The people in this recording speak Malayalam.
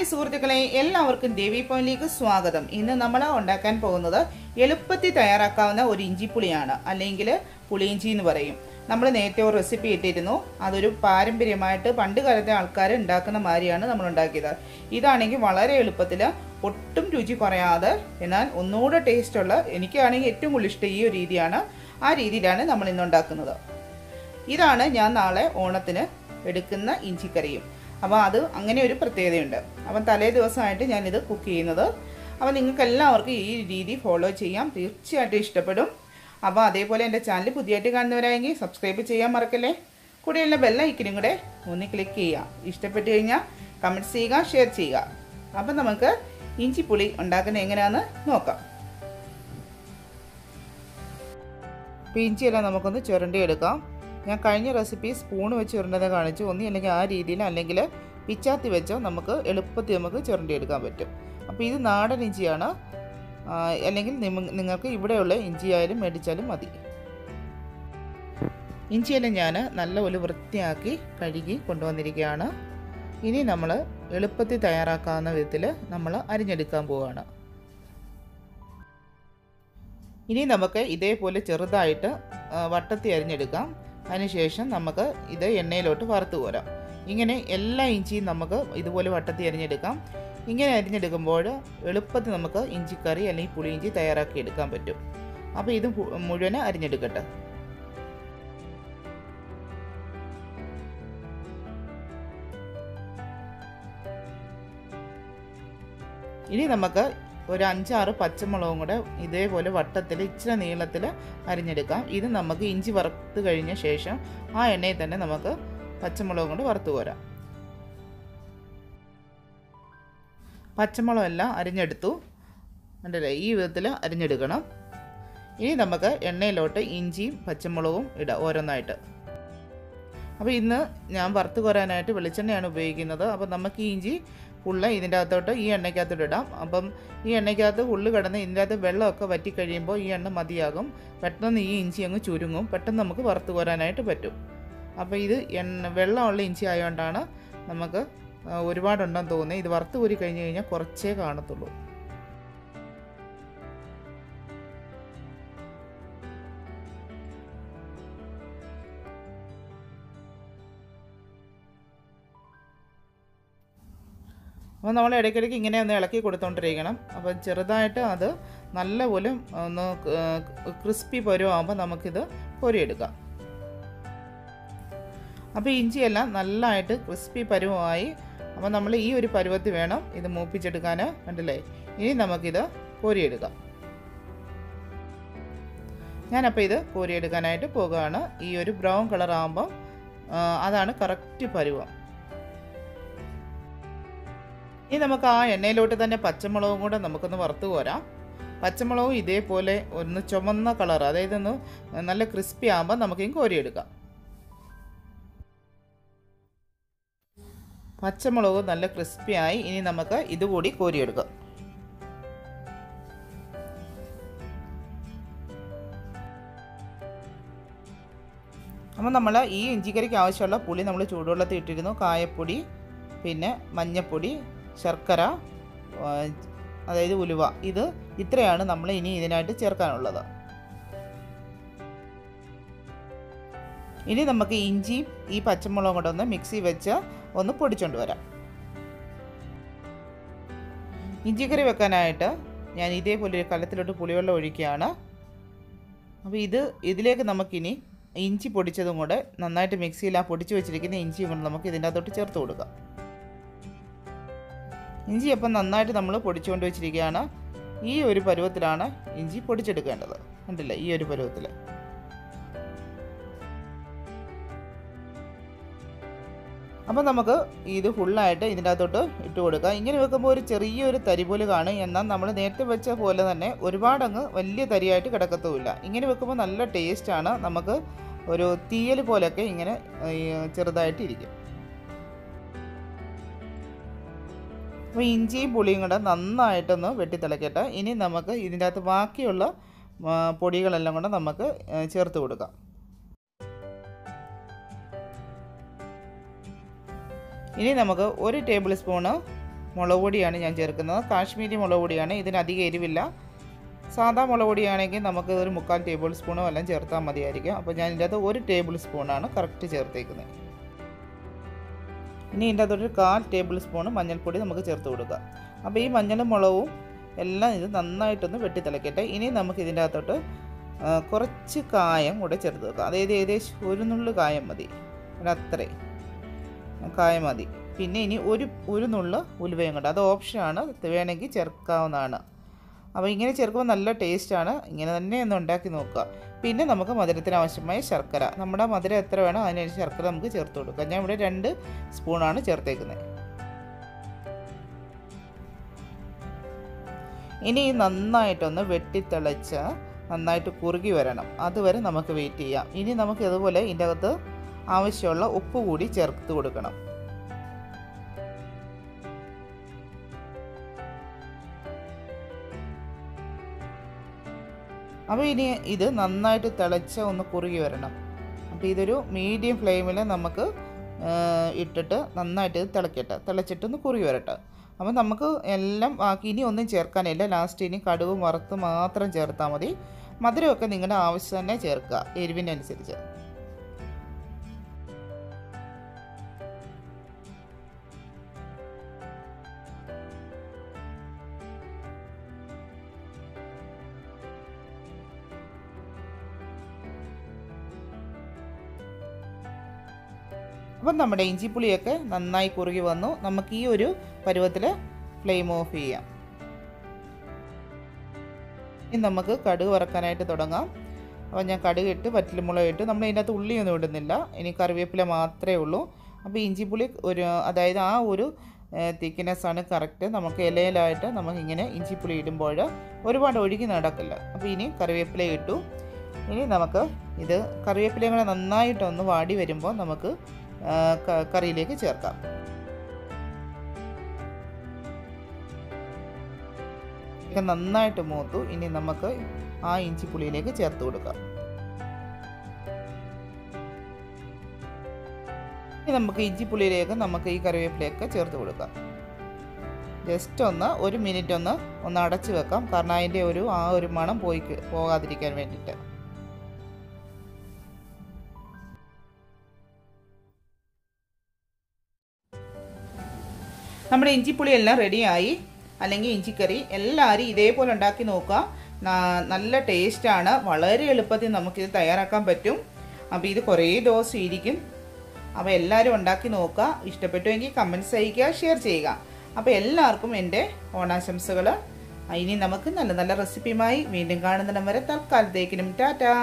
ഹായ് സുഹൃത്തുക്കളെ എല്ലാവർക്കും ദേവി പോയിന്റിലേക്ക് സ്വാഗതം. ഇന്ന് നമ്മൾ ഉണ്ടാക്കാൻ പോകുന്നത് എളുപ്പത്തിൽ തയ്യാറാക്കാവുന്ന ഒരു ഇഞ്ചിപ്പുളിയാണ് അല്ലെങ്കിൽ പുളിയിഞ്ചി എന്ന് പറയും. നമ്മൾ നേരത്തെ ഒരു റെസിപ്പി ഇട്ടിരുന്നു. അതൊരു പാരമ്പര്യമായിട്ട് പണ്ട് കാലത്തെ ആൾക്കാർ ഉണ്ടാക്കുന്ന മാതിരിയാണ് നമ്മൾ ഉണ്ടാക്കിയത്. ഇതാണെങ്കിൽ വളരെ എളുപ്പത്തിൽ ഒട്ടും രുചി കുറയാതെ എന്നാൽ ഒന്നുകൂടെ ടേസ്റ്റുള്ള എനിക്കാണെങ്കിൽ ഏറ്റവും കൂടുതൽ ഇഷ്ടം ഈ ഒരു രീതിയാണ്. ആ രീതിയിലാണ് നമ്മൾ ഇന്ന് ഉണ്ടാക്കുന്നത്. ഇതാണ് ഞാൻ നാളെ ഓണത്തിന് എടുക്കുന്ന ഇഞ്ചിക്കറിയും. അപ്പോൾ അത് അങ്ങനെ ഒരു പ്രത്യേകതയുണ്ട്. അപ്പം തലേ ദിവസമായിട്ട് ഞാനിത് കുക്ക് ചെയ്യുന്നത്. അപ്പോൾ നിങ്ങൾക്ക് എല്ലാവർക്കും ഈ രീതി ഫോളോ ചെയ്യാം. തീർച്ചയായിട്ടും ഇഷ്ടപ്പെടും. അപ്പോൾ അതേപോലെ എന്റെ ചാനൽ പുതിയതായിട്ട് കാണുന്നവരായെങ്കിൽ സബ്സ്ക്രൈബ് ചെയ്യാൻ മറക്കല്ലേ? കൂടെയുള്ള ബെല്ലൈക്കനും കൂടെ ഒന്ന് ക്ലിക്ക് ചെയ്യുക. ഇഷ്ടപ്പെട്ട് കഴിഞ്ഞാൽ കമന്റ്സ് ചെയ്യുക ഷെയർ ചെയ്യുക. അപ്പം നമുക്ക് ഇഞ്ചിപ്പുളി ഉണ്ടാക്കുന്നത് എങ്ങനെയാണെന്ന് നോക്കാം. ഇപ്പം ഇഞ്ചിയെല്ലാം നമുക്കൊന്ന് ചുരണ്ടി എടുക്കാം ഞാൻ കഴിഞ്ഞ റെസിപ്പി സ്പൂൺ വെച്ച് ചുരണ്ടത് കാണിച്ചു. ഒന്നി അല്ലെങ്കിൽ ആ രീതിയിൽ അല്ലെങ്കിൽ പിച്ചാത്തി വെച്ചോ നമുക്ക് എളുപ്പത്തിൽ നമുക്ക് ചുരണ്ടിയെടുക്കാൻ പറ്റും. അപ്പോൾ ഇത് നാടൻ ഇഞ്ചിയാണ്. അല്ലെങ്കിൽ നിങ്ങൾക്ക് ഇവിടെയുള്ള ഇഞ്ചിയായാലും മേടിച്ചാലും മതി. ഇഞ്ചിയെല്ലാം ഞാൻ നല്ല ഒരു വൃത്തിയാക്കി കഴുകി കൊണ്ടുവന്നിരിക്കുകയാണ്. ഇനി നമ്മൾ എളുപ്പത്തിൽ തയ്യാറാക്കാവുന്ന വിധത്തിൽ നമ്മൾ അരിഞ്ഞെടുക്കാൻ പോവുകയാണ്. ഇനി നമുക്ക് ഇതേപോലെ ചെറുതായിട്ട് വട്ടത്തി അരിഞ്ഞെടുക്കാം. അതിനുശേഷം നമുക്ക് ഇത് എണ്ണയിലോട്ട് വറുത്ത് പോരാം ഇങ്ങനെ എല്ലാ ഇഞ്ചിയും നമുക്ക് ഇതുപോലെ വട്ടത്തി അരിഞ്ഞെടുക്കാം. ഇങ്ങനെ അരിഞ്ഞെടുക്കുമ്പോൾ എളുപ്പത്തിൽ നമുക്ക് ഇഞ്ചിക്കറി അല്ലെങ്കിൽ പുളിയിഞ്ചി തയ്യാറാക്കി എടുക്കാൻ പറ്റും. അപ്പോൾ ഇത് മുഴുവൻ അരിഞ്ഞെടുക്കട്ടെ. ഇനി നമുക്ക് ഒരു അഞ്ചാറ് പച്ചമുളകും കൂടെ ഇതേപോലെ വട്ടത്തിൽ ഇച്ചിരി നീളത്തിൽ അരിഞ്ഞെടുക്കാം. ഇത് നമുക്ക് ഇഞ്ചി വറുത്ത് കഴിഞ്ഞ ശേഷം ആ എണ്ണയിൽ തന്നെ നമുക്ക് പച്ചമുളകും കൊണ്ട് വറുത്ത് പോരാം പച്ചമുളക് എല്ലാം അരിഞ്ഞെടുത്തു. അല്ലേ ഈ വിധത്തിൽ അരിഞ്ഞെടുക്കണം. ഇനി നമുക്ക് എണ്ണയിലോട്ട് ഇഞ്ചിയും പച്ചമുളകും ഇടാം ഓരോന്നായിട്ട്. അപ്പോൾ ഇന്ന് ഞാൻ വറുത്ത് കോരാനായിട്ട് വെളിച്ചെണ്ണയാണ് ഉപയോഗിക്കുന്നത്. അപ്പോൾ നമുക്ക് ഈ ഇഞ്ചി ഉള്ള ഇതിന്റെ അകത്തോട്ട് ഈ എണ്ണയ്ക്കകത്തോട്ട് ഇടാം. അപ്പം ഈ എണ്ണയ്ക്കകത്ത് ഉള്ളു കിടന്ന് ഇതിന്റെ അകത്ത് വെള്ളമൊക്കെ വറ്റി കഴിയുമ്പോൾ ഈ എണ്ണ മതിയാകും. പെട്ടെന്ന് ഈ ഇഞ്ചി അങ്ങ് ചുരുങ്ങും. പെട്ടെന്ന് നമുക്ക് വറുത്ത് കോരാനായിട്ട് പറ്റും. അപ്പോൾ ഇത് എണ്ണ വെള്ളമുള്ള ഇഞ്ചി ആയതുകൊണ്ടാണ് നമുക്ക് ഒരുപാടുണ്ടെന്ന് തോന്നുന്നത് ഇത് വറുത്ത് കോരി കഴിഞ്ഞ് കഴിഞ്ഞാൽ കുറച്ചേ കാണത്തുള്ളൂ. അപ്പോൾ നമ്മൾ ഇടയ്ക്കിടയ്ക്ക് ഇങ്ങനെ ഒന്ന് ഇളക്കി കൊടുത്തോണ്ടിരിക്കണം. അപ്പോൾ ചെറുതായിട്ട് അത് നല്ലപോലെ ഒന്ന് ക്രിസ്പി പരുവാകുമ്പോൾ നമുക്കിത് പൊരിയെടുക്കാം. അപ്പോൾ ഇഞ്ചിയെല്ലാം നല്ലതായിട്ട് ക്രിസ്പി പരുവമായി അപ്പോൾ നമ്മൾ ഈ ഒരു പരുവത്തിൽ വേണം ഇത് മൂപ്പിച്ചെടുക്കാൻ. കണ്ടില്ലേ? ഇനി നമുക്കിത് കോരിയെടുക്കാം ഞാനപ്പോൾ ഇത് കോരിയെടുക്കാനായിട്ട് പോകുകയാണ് ഈ ഒരു ബ്രൗൺ കളർ ആകുമ്പം അതാണ് കറക്റ്റ് പരുവം. ഇനി നമുക്ക് ആ എണ്ണയിലോട്ട് തന്നെ പച്ചമുളകും കൂടെ നമുക്കൊന്ന് വറുത്ത് പോരാം പച്ചമുളകും ഇതേപോലെ ഒന്ന് ചുമന്ന കളർ അതായത് ഒന്ന് നല്ല ക്രിസ്പി ആകുമ്പോൾ നമുക്കിനി കോരിയെടുക്കാം. പച്ചമുളക് നല്ല ക്രിസ്പി ആയി ഇനി നമുക്ക് ഇതുകൂടി കോരിയെടുക്കാം. അപ്പോൾ നമ്മൾ ഈ ഇഞ്ചിക്കറിക്ക് ആവശ്യമുള്ള പുളി നമ്മൾ ചൂടുവെള്ളത്തിൽ ഇട്ടിരുന്നു. കായപ്പൊടി പിന്നെ മഞ്ഞൾപ്പൊടി ശർക്കര അതായത് ഉലുവ. ഇത് ഇത്രയാണ് നമ്മൾ ഇനി ഇതിനായിട്ട് ചേർക്കാനുള്ളത്. ഇനി നമുക്ക് ഇഞ്ചിയും ഈ പച്ചമുളകും കൂടെ ഒന്ന് മിക്സി വെച്ച് ഒന്ന് പൊടിച്ചുകൊണ്ട് വരാം. ഇഞ്ചിക്കറി വെക്കാനായിട്ട് ഞാൻ ഇതേപോലെ ഒരു കലത്തിലോട്ട് പുളിവെള്ളം ഒഴിക്കുകയാണ്. അപ്പോൾ ഇത് ഇതിലേക്ക് നമുക്കിനി ഇഞ്ചി പൊടിച്ചതും കൂടെ നന്നായിട്ട് മിക്സിയിൽ ആ പൊടിച്ച് വെച്ചിരിക്കുന്ന ഇഞ്ചിയും കൂടെ നമുക്ക് ഇതിന്റെ അകത്തോട്ട് ചേർത്ത് കൊടുക്കാം. ഇഞ്ചി അപ്പം നന്നായിട്ട് നമ്മൾ പൊടിച്ചുകൊണ്ട് വെച്ചിരിക്കുകയാണ്. ഈ ഒരു പരുവത്തിലാണ് ഇഞ്ചി പൊടിച്ചെടുക്കേണ്ടത്. കണ്ടില്ല? ഈ ഒരു പരുവത്തിൽ അപ്പം നമുക്ക് ഇത് ഫുള്ളായിട്ട് ഇതിന്റെ അകത്തോട്ട് ഇട്ട് കൊടുക്കാം. ഇങ്ങനെ വെക്കുമ്പോൾ ഒരു ചെറിയൊരു തരി പോലെ കാണും. എന്നാൽ നമ്മൾ നേരത്തെ വെച്ച പോലെ തന്നെ ഒരുപാടങ്ങ് വലിയ തരിയായിട്ട് കിടക്കത്തുമില്ല. ഇങ്ങനെ വെക്കുമ്പോൾ നല്ല ടേസ്റ്റാണ് നമുക്ക് ഒരു തീയൽ പോലെയൊക്കെ ഇങ്ങനെ ചെറുതായിട്ട് ഇരിക്കും. അപ്പോൾ ഇഞ്ചിയും പുളിയും കൂടെ നന്നായിട്ടൊന്ന് വെട്ടിത്തിളക്കട്ടെ ഇനി നമുക്ക് ഇതിന്റെ അകത്ത് ബാക്കിയുള്ള പൊടികളെല്ലാം കൂടെ നമുക്ക് ചേർത്ത് കൊടുക്കാം. ഇനി നമുക്ക് ഒരു ടേബിൾ സ്പൂണ് മുളക് പൊടിയാണ് ഞാൻ ചേർക്കുന്നത്. കാശ്മീരി മുളക് പൊടിയാണ് ഇതിനധികം എരിവില്ല. സാധാ മുളക് പൊടിയാണെങ്കിൽ നമുക്ക് ഒരു മുക്കാൽ ടേബിൾ സ്പൂണോ എല്ലാം ചേർത്താൽ മതിയായിരിക്കും. അപ്പോൾ ഞാൻ ഇതിന്റെ അകത്ത് ഒരു ടേബിൾ സ്പൂണാണ് കറക്റ്റ് ചേർത്തേക്കുന്നത്. ഇനി ഇതിന്റെ അകത്തൊരു കാൽ ടേബിൾ സ്പൂൺ മഞ്ഞൾപ്പൊടി നമുക്ക് ചേർത്ത് കൊടുക്കുക. അപ്പോൾ ഈ മഞ്ഞളും മുളകും എല്ലാം ഇത് നന്നായിട്ടൊന്ന് വെട്ടി തിളക്കട്ടെ ഇനി നമുക്ക് ഇതിന്റെ അകത്തോട്ട് കുറച്ച് കായം കൂടെ ചേർത്ത് വെക്കാം. അതായത് ഏകദേശം ഒരു നുള്ളു കായം മതി. ഒരു അത്രയും കായം മതി. പിന്നെ ഇനി ഒരു ഒരു നുള്ളു ഉലുവയും കൂടെ. അത് ഓപ്ഷനാണ്. വേണമെങ്കിൽ ചേർക്കാവുന്നതാണ്. അപ്പോൾ ഇങ്ങനെ ചേർക്കുമ്പോൾ നല്ല ടേസ്റ്റാണ്. ഇങ്ങനെ തന്നെ ഒന്ന് ഉണ്ടാക്കി നോക്കുക. പിന്നെ നമുക്ക് മധുരത്തിന് ആവശ്യമായ ശർക്കര. നമ്മുടെ മധുരം എത്ര വേണോ അതിനനുസരിച്ച് ശർക്കര നമുക്ക് ചേർത്ത് കൊടുക്കാം. ഞാൻ ഇവിടെ രണ്ട് സ്പൂണാണ് ചേർത്തേക്കുന്നത്. ഇനി നന്നായിട്ടൊന്ന് വെട്ടിത്തിളച്ച് നന്നായിട്ട് കുറുകി വരണം. അതുവരെ നമുക്ക് വെയിറ്റ് ചെയ്യാം. ഇനി നമുക്ക് ഇതുപോലെ ഇതിന്റെ അകത്ത് ആവശ്യമുള്ള ഉപ്പ് കൂടി ചേർത്ത് കൊടുക്കണം. അപ്പോൾ ഇനി ഇത് നന്നായിട്ട് തിളച്ച് ഒന്ന് കുറുകി വരണം. അപ്പോൾ ഇതൊരു മീഡിയം ഫ്ലെയിമിൽ നമുക്ക് ഇട്ടിട്ട് നന്നായിട്ട് തിളക്കട്ടെ. തിളച്ചിട്ടൊന്ന് കുറുകി വരട്ടെ. അപ്പോൾ നമുക്ക് എല്ലാം ബാക്കി ഇനി ഒന്നും ചേർക്കാനില്ല. ലാസ്റ്റ് ഇനി കടുവ് വറുത്ത് മാത്രം ചേർത്താൽ മതി. മധുരമൊക്കെ നിങ്ങളുടെ ആവശ്യം തന്നെ ചേർക്കുക. എരിവിനനുസരിച്ച്. അപ്പം നമ്മുടെ ഇഞ്ചിപ്പുളിയൊക്കെ നന്നായി കുറുകി വന്നു. നമുക്ക് ഈ ഒരു പരുവത്തിൽ ഫ്ലെയിം ഓഫ് ചെയ്യാം. ഇനി നമുക്ക് കടുക് വറക്കാനായിട്ട് തുടങ്ങാം. അപ്പോൾ ഞാൻ കടുക് ഇട്ട് വറ്റൽമുളക് ഇട്ട് നമ്മൾ ഇതിനകത്ത് ഉള്ളിയൊന്നും ഇടുന്നില്ല. ഇനി കറിവേപ്പില മാത്രമേ ഉള്ളൂ. അപ്പോൾ ഇഞ്ചിപ്പുളി ഒരു അതായത് ആ ഒരു തിക്നെസ് ആണ് കറക്റ്റ്. നമുക്ക് ഇലയിലായിട്ട് നമുക്കിങ്ങനെ ഇഞ്ചിപ്പുളി ഇടുമ്പോൾ ഒരുപാട് ഒഴുകി നടക്കില്ല. അപ്പോൾ ഇനി കറിവേപ്പില ഇട്ടു. ഇനി നമുക്ക് ഇത് കറിവേപ്പിലയും കൂടെ നന്നായിട്ടൊന്ന് വാടി വരുമ്പോൾ നമുക്ക് കറിയിലേക്ക് ചേർക്കാം. ഇത് നന്നായിട്ട് മൂത്തു. ഇനി നമുക്ക് ആ ഇഞ്ചി പുളിയിലേക്ക് ചേർത്ത് കൊടുക്കാം. ഇനി നമുക്ക് ഇഞ്ചി പുളിയിലേക്ക് നമുക്ക് ഈ കറിവേപ്പിലയൊക്കെ ചേർത്ത് കൊടുക്കാം. ജസ്റ്റ് ഒന്ന് ഒരു മിനിറ്റ് ഒന്ന് ഒന്ന് അടച്ചു വെക്കാം. കാരണം അതിന്റെ ഒരു ആ ഒരു മണം പോയി പോകാതിരിക്കാൻ വേണ്ടിയിട്ട്. നമ്മുടെ ഇഞ്ചിപ്പുളി എല്ലാം റെഡിയായി. അല്ലെങ്കിൽ ഇഞ്ചിക്കറി എല്ലാവരും ഇതേപോലെ ഉണ്ടാക്കി നോക്കുക. നല്ല ടേസ്റ്റാണ്. വളരെ എളുപ്പത്തിൽ നമുക്കിത് തയ്യാറാക്കാൻ പറ്റും. അപ്പോൾ ഇത് കുറേ ദിവസം ഇരിക്കും. അപ്പോൾ എല്ലാവരും ഉണ്ടാക്കി നോക്കുക. ഇഷ്ടപ്പെട്ടുവെങ്കിൽ കമന്റ്സ് അയയ്ക്കുക ഷെയർ ചെയ്യുക. അപ്പോൾ എല്ലാവർക്കും എന്റെ ഓണാശംസകൾ. ഇനി നമുക്ക് നല്ല നല്ല റെസിപ്പിയുമായി വീണ്ടും കാണുന്നിടം വരെ തൽക്കാലത്തേക്കിനും ടാറ്റാ.